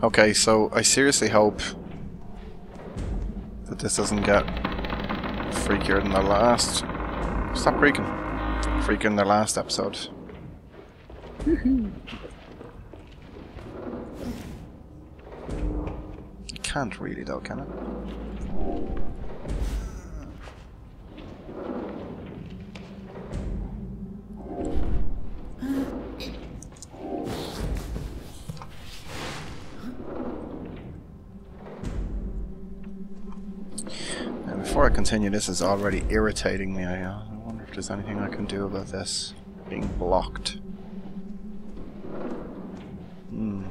Okay, so I seriously hope that this doesn't get freakier than the last. Stop creaking. Freaking than the last episode. You can't really though, can it? Before I continue, this is already irritating me. I, uh, I wonder if there's anything I can do about this being blocked. Hmm.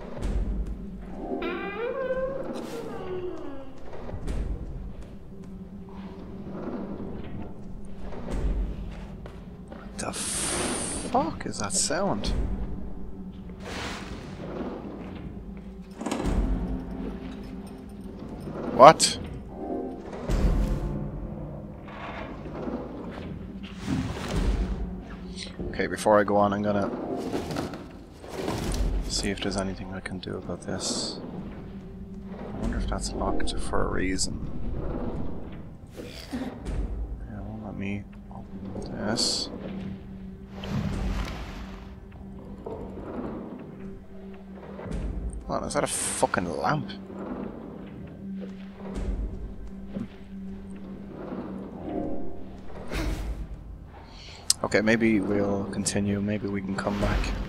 What the fuck is that sound? What? Before I go on, I'm gonna see if there's anything I can do about this. I wonder if that's locked for a reason. Yeah, won't let me open this. Hold on, is that a fucking lamp? Okay, maybe we'll continue. Maybe we can come back.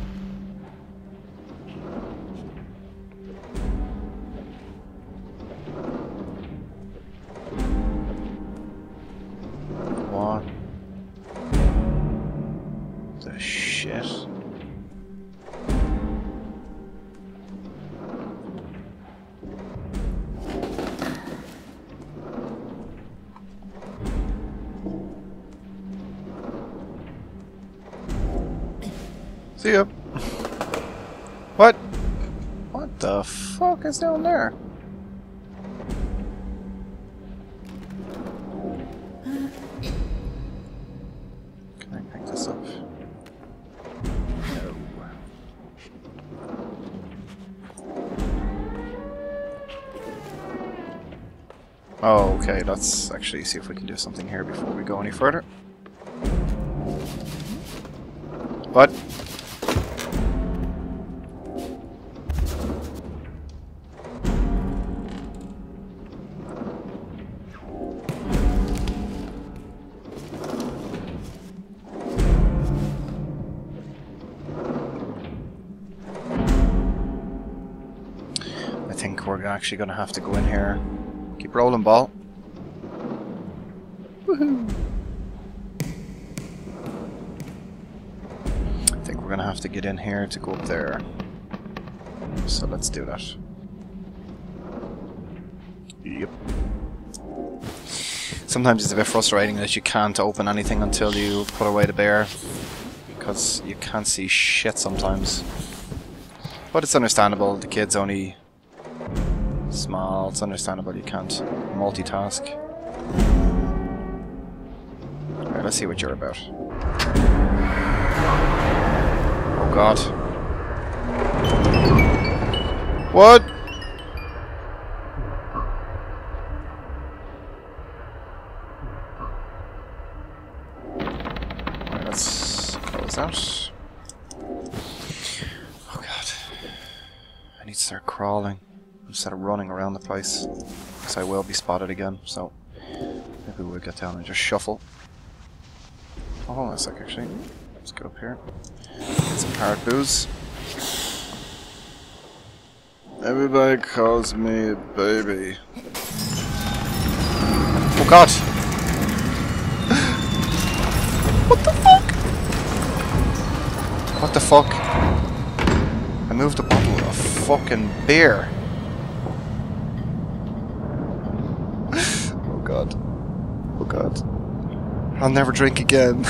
See ya. What? What the fuck is down there? Can I this up? No. Oh, okay, let's actually see if we can do something here before we go any further. What? Actually going to have to go in here. Keep rolling, ball. Woohoo! I think we're going to have to get in here to go up there. So let's do that. Yep. Sometimes it's a bit frustrating that you can't open anything until you put away the bear. Because you can't see shit sometimes. But it's understandable, the kid's only small, it's understandable you can't multitask. Alright, let's see what you're about. Oh god. What? Let's close that. Oh god. I need to start crawling instead of running around the place. Because I will be spotted again, so maybe we'll get down and just shuffle. Oh, hold on a sec actually. Let's go up here. Get some parrot booze. Everybody calls me baby. Oh god! what the fuck? What the fuck? I moved a bottle of fucking beer. I'll never drink again.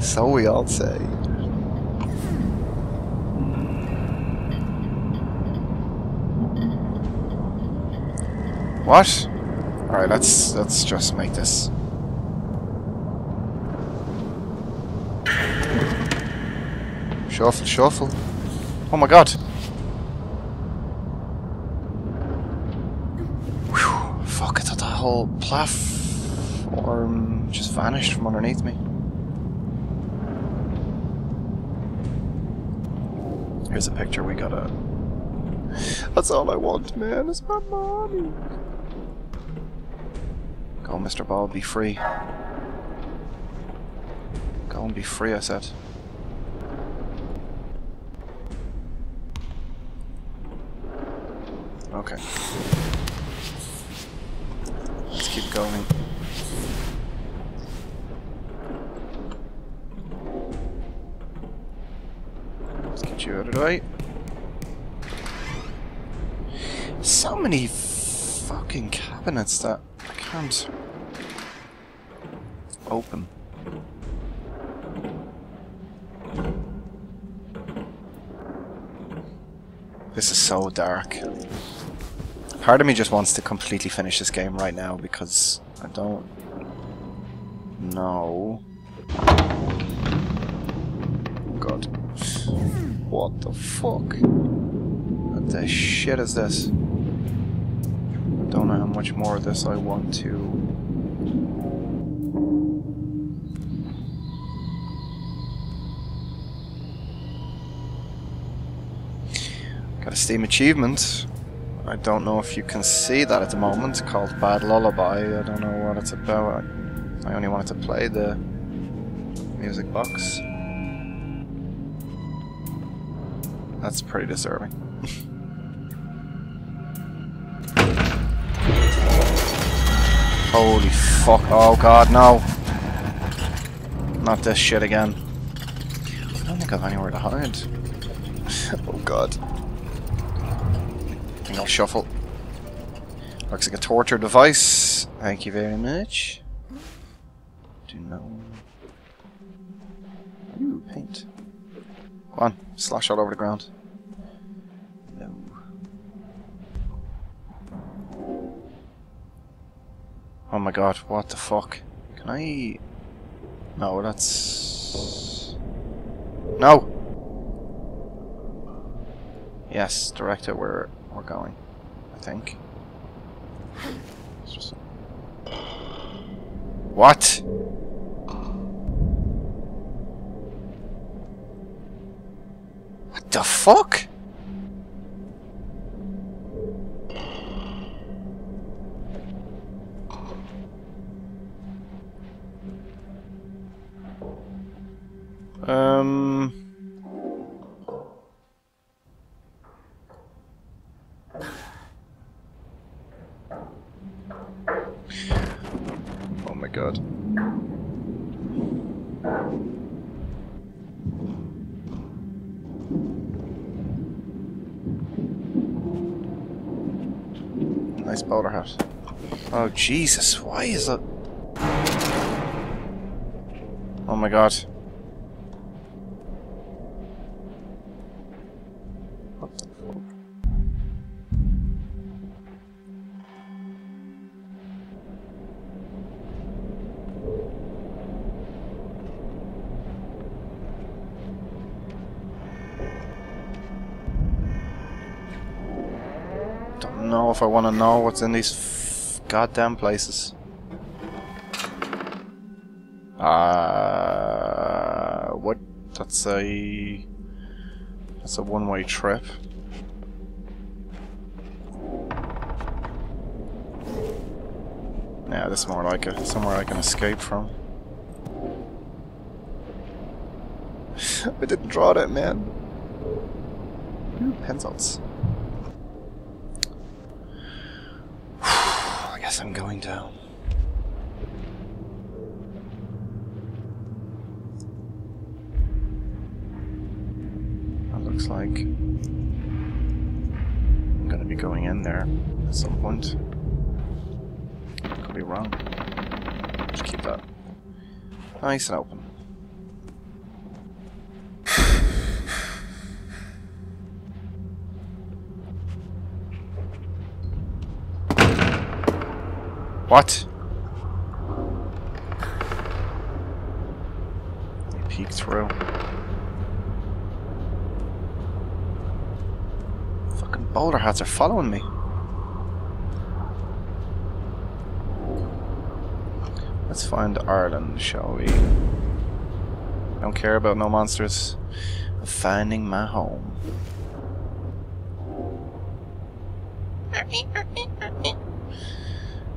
so we all say. What? Alright, let's let's just make this. Shuffle, shuffle. Oh my god. Whew, fuck, I thought that whole plaf platform um, just vanished from underneath me. Here's a picture we gotta... That's all I want, man, is my money. Go, Mr. Ball, be free. Go and be free, I said. Okay. Let's keep going. The way. So many fucking cabinets that I can't open. This is so dark. Part of me just wants to completely finish this game right now because I don't know. God. What the fuck? What the shit is this? Don't know how much more of this I want to Got a Steam achievement. I don't know if you can see that at the moment, called Bad Lullaby. I don't know what it's about. I only wanted to play the music box. That's pretty disturbing. Holy fuck. Oh god, no. Not this shit again. I don't think I've anywhere to hide. oh god. I think I'll shuffle. Looks like a torture device. Thank you very much. Do know. Ooh, paint. Go on, slash all over the ground. No. Oh my god, what the fuck? Can I... No, that's... No! Yes, direct it where we're going, I think. What? What the fuck? Um... Oh my god. Nice bowler hat. Oh Jesus, why is it? Oh my god. I want to know what's in these goddamn places. Uh, what? That's a that's a one-way trip. Yeah, this is more like a somewhere I can escape from. I didn't draw that, man. Ooh, pencils. I I'm going down. That looks like I'm gonna be going in there at some point. Could be wrong. Just keep that nice and open. What? Peek through. Fucking bowler hats are following me. Let's find Ireland, shall we? Don't care about no monsters. Finding my home.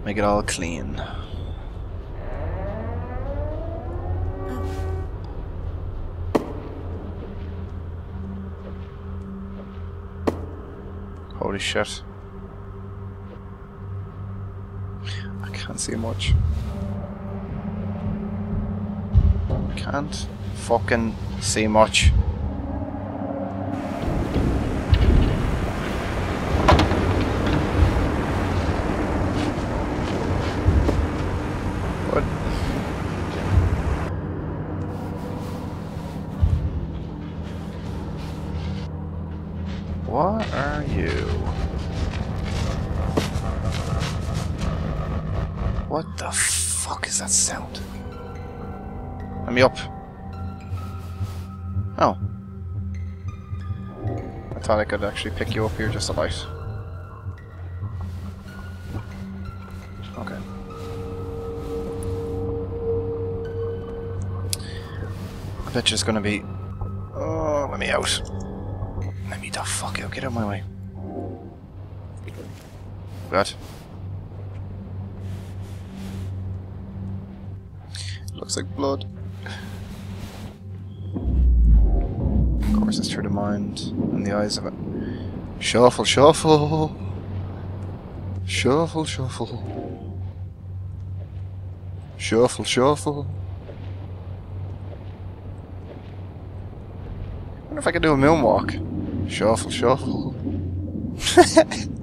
Make it all clean. Holy shit. I can't see much. Can't fucking see much. What? What are you? What the fuck is that sound? Let me up. Oh. I thought I could actually pick you up here just a light. Okay. I bet gonna be... Oh, let me out. Let me the fuck out. Get out of my way. What? Looks like blood. Of course, it's through the mind and the eyes of it. Shuffle, shuffle. Shuffle, shuffle. Shuffle, shuffle. wonder if I could do a moonwalk. Shuffle, shuffle.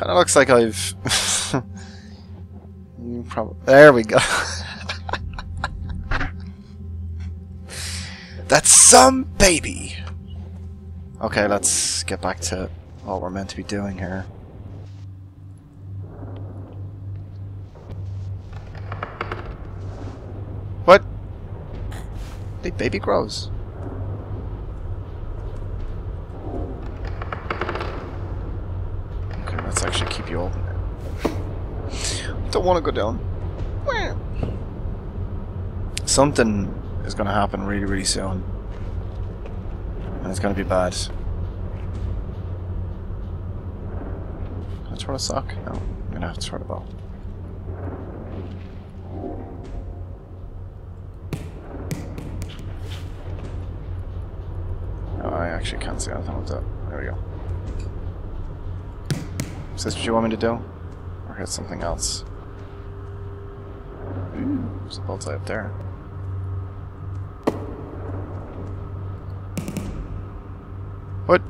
kind of looks like I've. There we go. That's some baby. Okay, let's get back to what we're meant to be doing here. What? The baby grows. Okay, let's actually keep you open. Don't want to go down. Something is going to happen really, really soon. And it's going to be bad. Can I throw a sock? No, I'm going to have to throw the ball. Oh, I actually can't see anything with that. There we go. Is this what you want me to do? Or hit something else? There's a bullseye up there. What?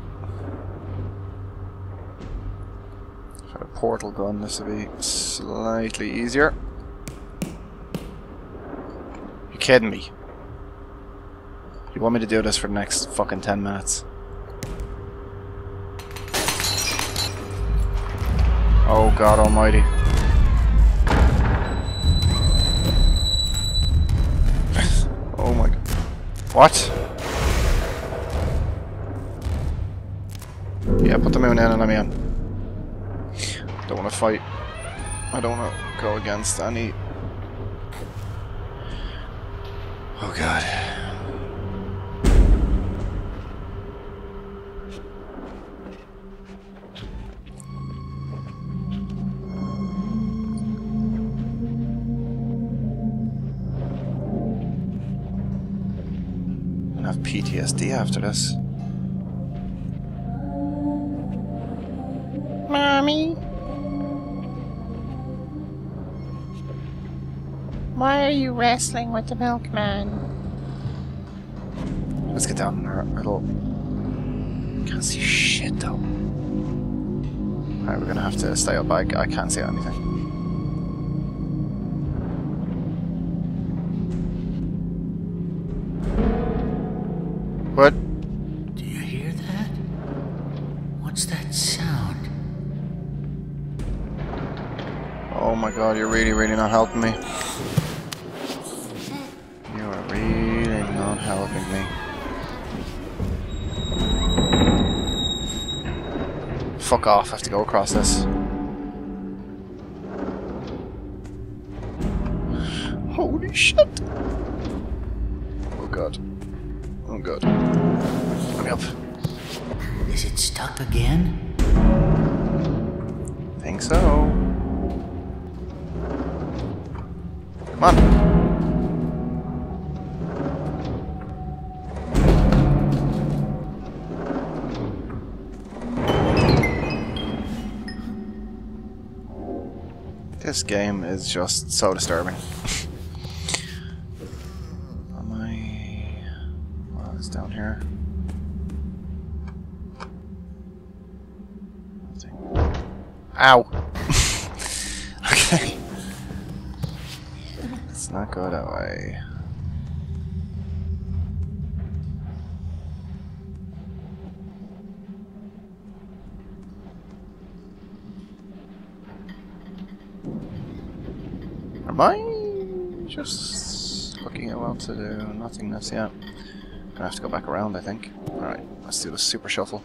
If I had a portal gun, this would be slightly easier. You kidding me? You want me to do this for the next fucking 10 minutes? Oh god almighty. What? Yeah, put the moon in and me in. Don't want to fight. I don't want to go against any... Oh god. PTSD after this. Mommy? Why are you wrestling with the milkman? Let's get down there. It'll. Can't see shit though. Alright, we're gonna have to stay up. I, I can't see anything. really not helping me. You are really not helping me. Fuck off, I have to go across this. Holy shit! Oh god. Oh god. Let me up. Is it stuck again? Think so. Come on. This game is just so disturbing. Am I... What is down here? Ow! okay. Not go that way. Am I just looking at what to do? Nothingness yet. Gonna have to go back around, I think. Alright, let's do the super shuffle.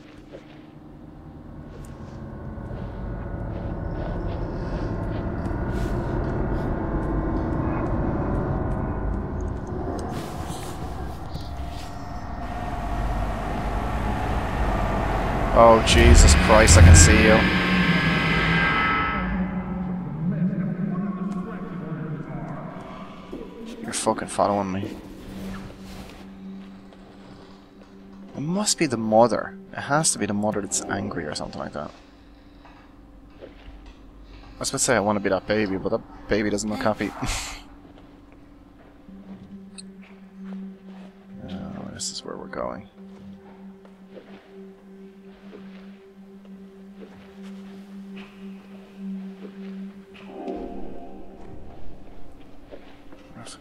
Oh, Jesus Christ, I can see you. You're fucking following me. It must be the mother. It has to be the mother that's angry or something like that. I was about to say I want to be that baby, but that baby doesn't look happy. oh, this is where we're going.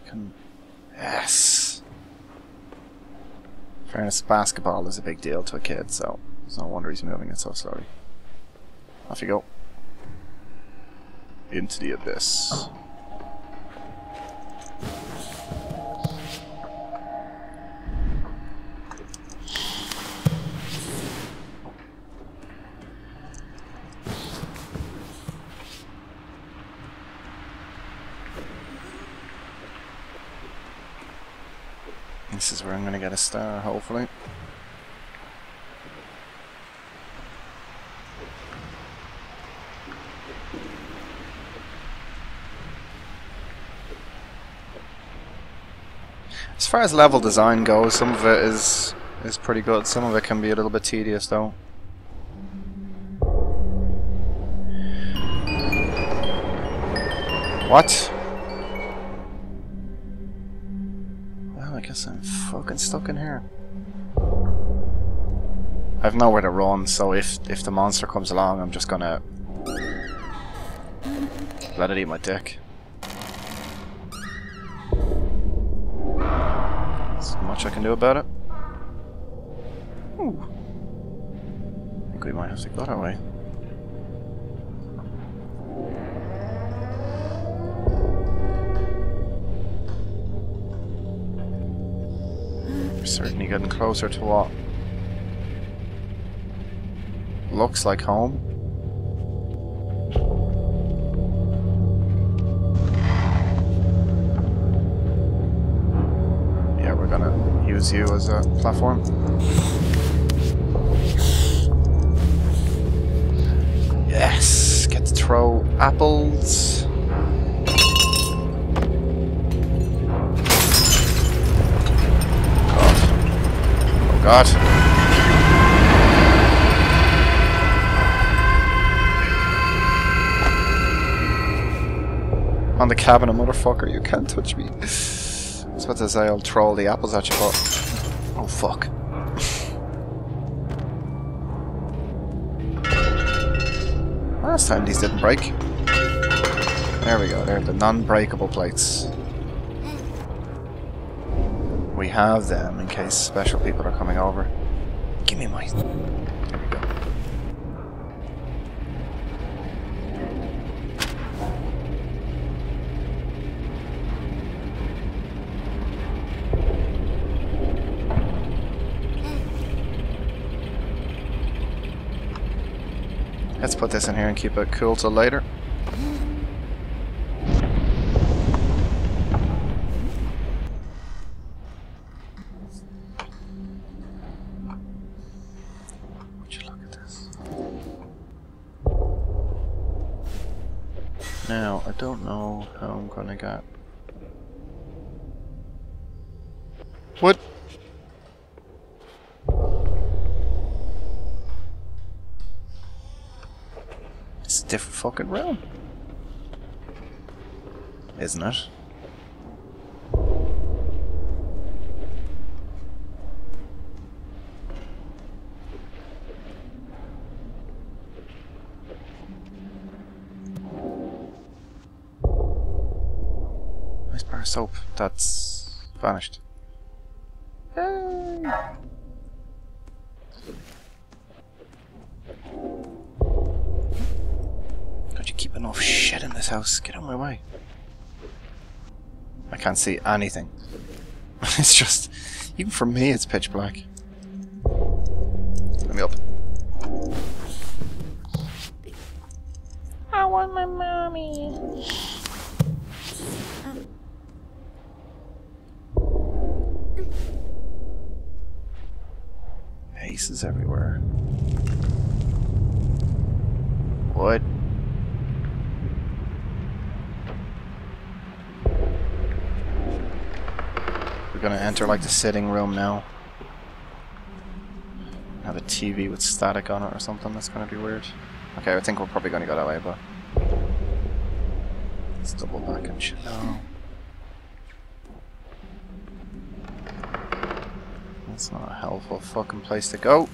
Can... Yes! Fairness, basketball is a big deal to a kid, so there's no wonder he's moving it so slowly. Off you go. Into the abyss. A star, hopefully. As far as level design goes, some of it is is pretty good. Some of it can be a little bit tedious, though. What? Well, I guess I'm fucking stuck in here. I've nowhere to run, so if if the monster comes along, I'm just gonna let it eat my dick. There's much I can do about it. Ooh. I think we might have to go that way. We're certainly getting closer to what looks like home. Yeah, we're gonna use you as a platform. Yes, get to throw apples. God. On the cabinet, motherfucker, you can't touch me. I was about to say I'll throw all the apples at you, but... Oh, fuck. Last time these didn't break. There we go, they're the non-breakable plates. Have them in case special people are coming over. Give me my... Let's put this in here and keep it cool till later. Fucking. Isn't it? Nice bar of soap. That's vanished. Yay! Enough shit in this house? Get out of my way. I can't see anything. it's just, even for me, it's pitch black. Let me up. I want my mommy. Aces everywhere. What? Gonna enter like the sitting room now. Have a TV with static on it or something. That's gonna be weird. Okay, I think we're probably gonna go that way, but let's double back and shit. No. That's not a helpful fucking place to go.